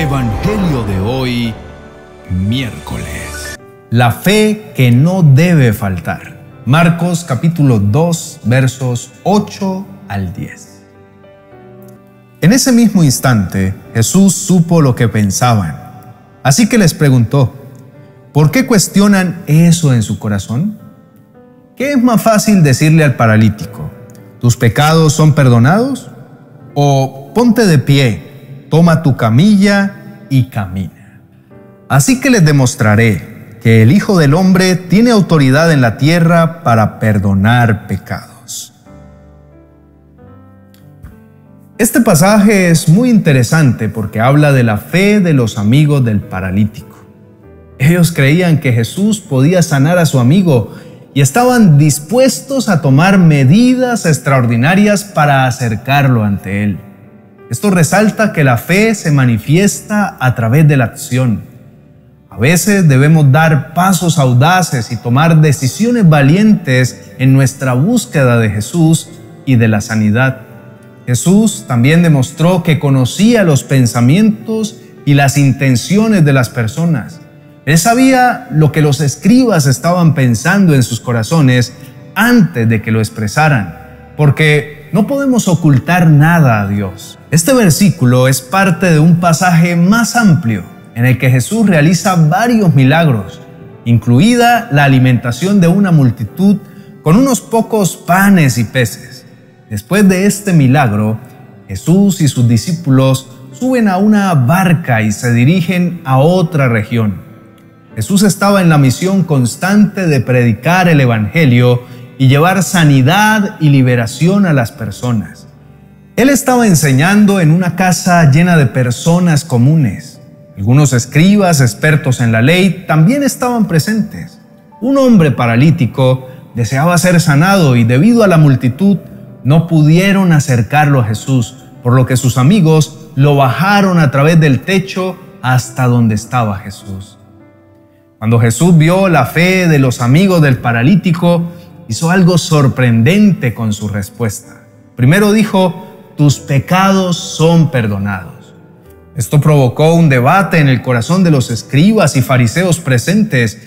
Evangelio de hoy, miércoles. La fe que no debe faltar. Marcos capítulo 2 versos 8 al 10. En ese mismo instante Jesús supo lo que pensaban. Así que les preguntó, ¿por qué cuestionan eso en su corazón? ¿Qué es más fácil decirle al paralítico? ¿Tus pecados son perdonados? ¿O ponte de pie, toma tu camilla y camina. Así que les demostraré que el Hijo del Hombre tiene autoridad en la tierra para perdonar pecados. Este pasaje es muy interesante porque habla de la fe de los amigos del paralítico. Ellos creían que Jesús podía sanar a su amigo y estaban dispuestos a tomar medidas extraordinarias para acercarlo ante él. Esto resalta que la fe se manifiesta a través de la acción. A veces debemos dar pasos audaces y tomar decisiones valientes en nuestra búsqueda de Jesús y de la sanidad. Jesús también demostró que conocía los pensamientos y las intenciones de las personas. Él sabía lo que los escribas estaban pensando en sus corazones antes de que lo expresaran, porque no podemos ocultar nada a Dios. Este versículo es parte de un pasaje más amplio en el que Jesús realiza varios milagros, incluida la alimentación de una multitud con unos pocos panes y peces. Después de este milagro, Jesús y sus discípulos suben a una barca y se dirigen a otra región. Jesús estaba en la misión constante de predicar el Evangelio y llevar sanidad y liberación a las personas. Él estaba enseñando en una casa llena de personas comunes. Algunos escribas expertos en la ley también estaban presentes. Un hombre paralítico deseaba ser sanado y debido a la multitud no pudieron acercarlo a Jesús, por lo que sus amigos lo bajaron a través del techo hasta donde estaba Jesús. Cuando Jesús vio la fe de los amigos del paralítico, hizo algo sorprendente con su respuesta. Primero dijo, tus pecados son perdonados. Esto provocó un debate en el corazón de los escribas y fariseos presentes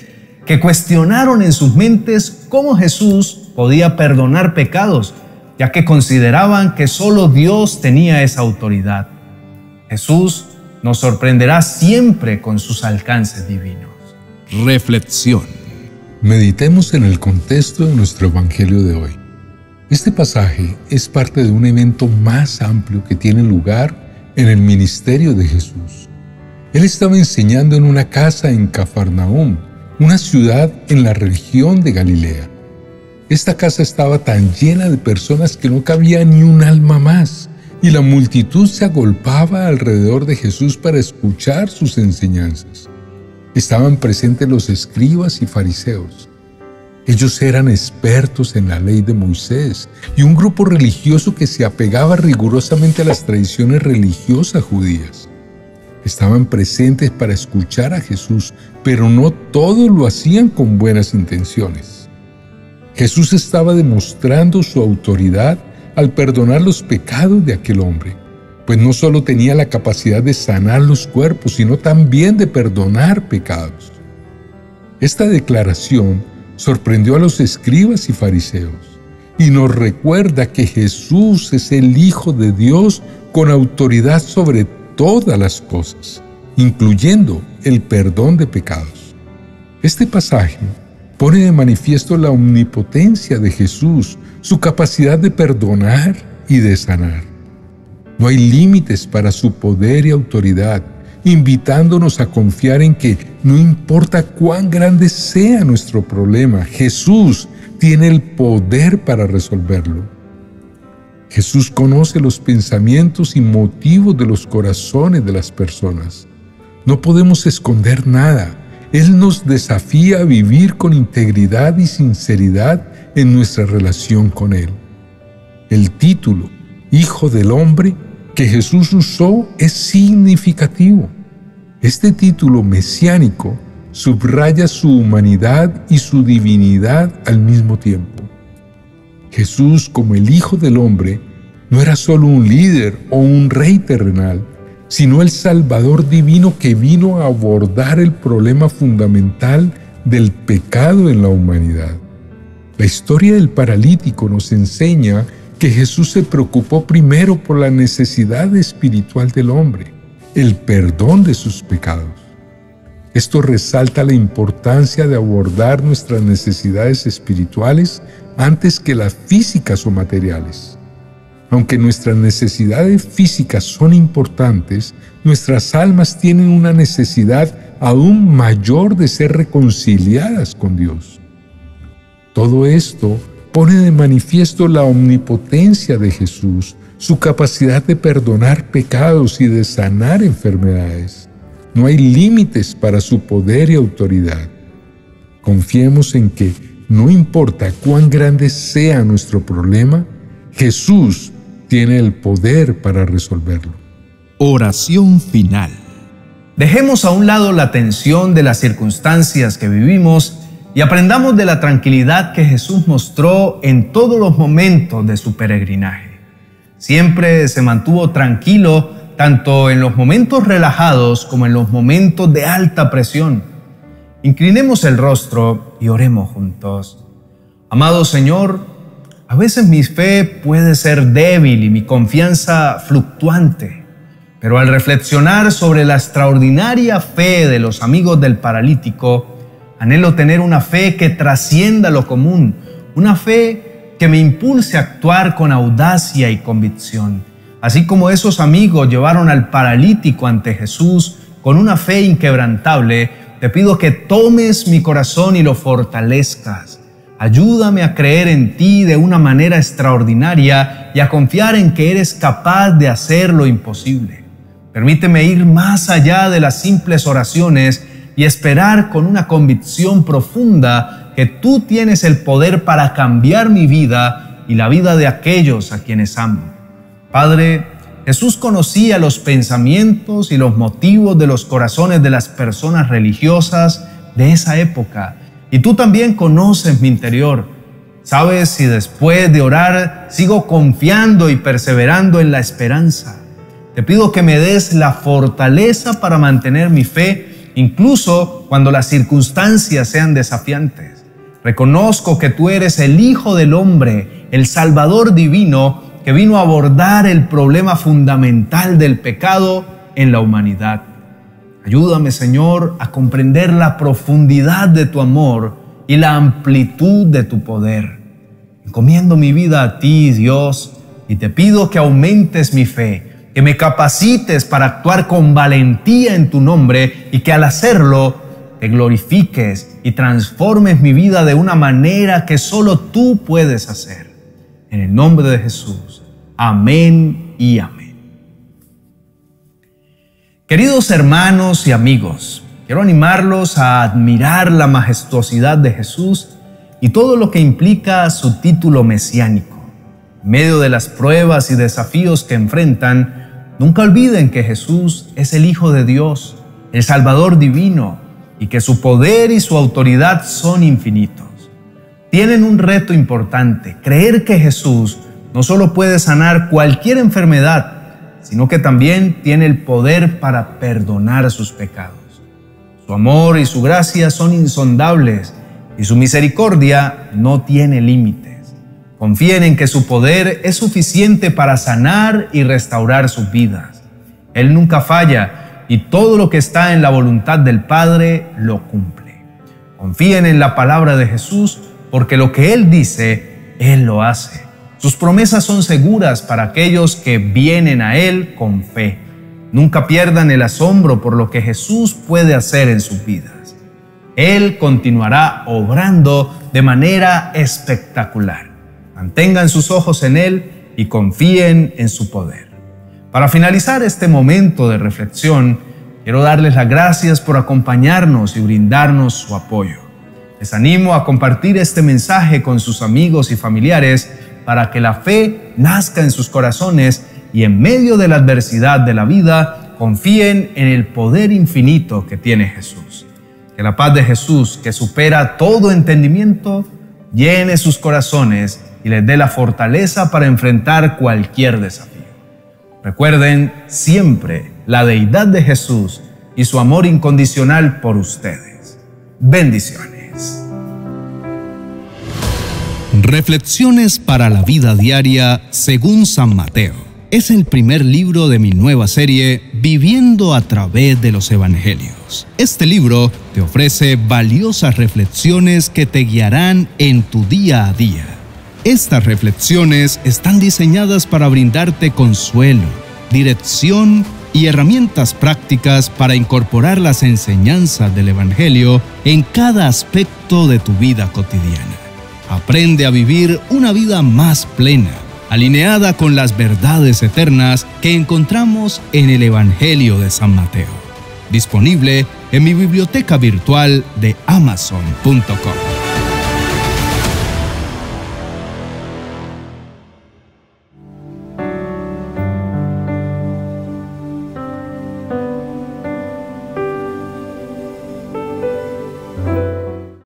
que cuestionaron en sus mentes cómo Jesús podía perdonar pecados, ya que consideraban que solo Dios tenía esa autoridad. Jesús nos sorprenderá siempre con sus alcances divinos. Reflexión. Meditemos en el contexto de nuestro Evangelio de hoy. Este pasaje es parte de un evento más amplio que tiene lugar en el ministerio de Jesús. Él estaba enseñando en una casa en Cafarnaum, una ciudad en la región de Galilea. Esta casa estaba tan llena de personas que no cabía ni un alma más, y la multitud se agolpaba alrededor de Jesús para escuchar sus enseñanzas. Estaban presentes los escribas y fariseos. Ellos eran expertos en la ley de Moisés y un grupo religioso que se apegaba rigurosamente a las tradiciones religiosas judías. Estaban presentes para escuchar a Jesús, pero no todos lo hacían con buenas intenciones. Jesús estaba demostrando su autoridad al perdonar los pecados de aquel hombre, pues no solo tenía la capacidad de sanar los cuerpos, sino también de perdonar pecados. Esta declaración sorprendió a los escribas y fariseos y nos recuerda que Jesús es el Hijo de Dios con autoridad sobre todas las cosas, incluyendo el perdón de pecados. Este pasaje pone de manifiesto la omnipotencia de Jesús, su capacidad de perdonar y de sanar. No hay límites para su poder y autoridad, invitándonos a confiar en que no importa cuán grande sea nuestro problema, Jesús tiene el poder para resolverlo. Jesús conoce los pensamientos y motivos de los corazones de las personas. No podemos esconder nada. Él nos desafía a vivir con integridad y sinceridad en nuestra relación con Él. El título, Hijo del Hombre, que Jesús usó es significativo. Este título mesiánico subraya su humanidad y su divinidad al mismo tiempo. Jesús como el Hijo del Hombre no era solo un líder o un rey terrenal, sino el Salvador divino que vino a abordar el problema fundamental del pecado en la humanidad. La historia del paralítico nos enseña que Jesús se preocupó primero por la necesidad espiritual del hombre, el perdón de sus pecados. Esto resalta la importancia de abordar nuestras necesidades espirituales antes que las físicas o materiales. Aunque nuestras necesidades físicas son importantes, nuestras almas tienen una necesidad aún mayor de ser reconciliadas con Dios. Todo esto pone de manifiesto la omnipotencia de Jesús, su capacidad de perdonar pecados y de sanar enfermedades. No hay límites para su poder y autoridad. Confiemos en que, no importa cuán grande sea nuestro problema, Jesús tiene el poder para resolverlo. Oración final. Dejemos a un lado la tensión de las circunstancias que vivimos y aprendamos de la tranquilidad que Jesús mostró en todos los momentos de su peregrinaje. Siempre se mantuvo tranquilo tanto en los momentos relajados como en los momentos de alta presión. Inclinemos el rostro y oremos juntos. Amado Señor, a veces mi fe puede ser débil y mi confianza fluctuante, pero al reflexionar sobre la extraordinaria fe de los amigos del paralítico, Anhelo tener una fe que trascienda lo común, una fe que me impulse a actuar con audacia y convicción. Así como esos amigos llevaron al paralítico ante Jesús con una fe inquebrantable, te pido que tomes mi corazón y lo fortalezcas. Ayúdame a creer en ti de una manera extraordinaria y a confiar en que eres capaz de hacer lo imposible. Permíteme ir más allá de las simples oraciones y esperar con una convicción profunda que tú tienes el poder para cambiar mi vida y la vida de aquellos a quienes amo. Padre, Jesús conocía los pensamientos y los motivos de los corazones de las personas religiosas de esa época. Y tú también conoces mi interior. Sabes si después de orar sigo confiando y perseverando en la esperanza. Te pido que me des la fortaleza para mantener mi fe incluso cuando las circunstancias sean desafiantes. Reconozco que tú eres el Hijo del Hombre, el Salvador divino, que vino a abordar el problema fundamental del pecado en la humanidad. Ayúdame, Señor, a comprender la profundidad de tu amor y la amplitud de tu poder. Encomiendo mi vida a ti, Dios, y te pido que aumentes mi fe que me capacites para actuar con valentía en tu nombre y que al hacerlo te glorifiques y transformes mi vida de una manera que solo tú puedes hacer. En el nombre de Jesús. Amén y amén. Queridos hermanos y amigos, quiero animarlos a admirar la majestuosidad de Jesús y todo lo que implica su título mesiánico. En medio de las pruebas y desafíos que enfrentan, Nunca olviden que Jesús es el Hijo de Dios, el Salvador divino, y que su poder y su autoridad son infinitos. Tienen un reto importante, creer que Jesús no solo puede sanar cualquier enfermedad, sino que también tiene el poder para perdonar sus pecados. Su amor y su gracia son insondables y su misericordia no tiene límite. Confíen en que su poder es suficiente para sanar y restaurar sus vidas. Él nunca falla y todo lo que está en la voluntad del Padre lo cumple. Confíen en la palabra de Jesús porque lo que Él dice, Él lo hace. Sus promesas son seguras para aquellos que vienen a Él con fe. Nunca pierdan el asombro por lo que Jesús puede hacer en sus vidas. Él continuará obrando de manera espectacular. Mantengan sus ojos en Él y confíen en su poder. Para finalizar este momento de reflexión, quiero darles las gracias por acompañarnos y brindarnos su apoyo. Les animo a compartir este mensaje con sus amigos y familiares para que la fe nazca en sus corazones y en medio de la adversidad de la vida confíen en el poder infinito que tiene Jesús. Que la paz de Jesús, que supera todo entendimiento, llene sus corazones y les dé la fortaleza para enfrentar cualquier desafío. Recuerden siempre la deidad de Jesús y su amor incondicional por ustedes. Bendiciones. Reflexiones para la vida diaria según San Mateo. Es el primer libro de mi nueva serie Viviendo a través de los Evangelios. Este libro te ofrece valiosas reflexiones que te guiarán en tu día a día. Estas reflexiones están diseñadas para brindarte consuelo, dirección y herramientas prácticas para incorporar las enseñanzas del Evangelio en cada aspecto de tu vida cotidiana. Aprende a vivir una vida más plena, alineada con las verdades eternas que encontramos en el Evangelio de San Mateo. Disponible en mi biblioteca virtual de amazon.com.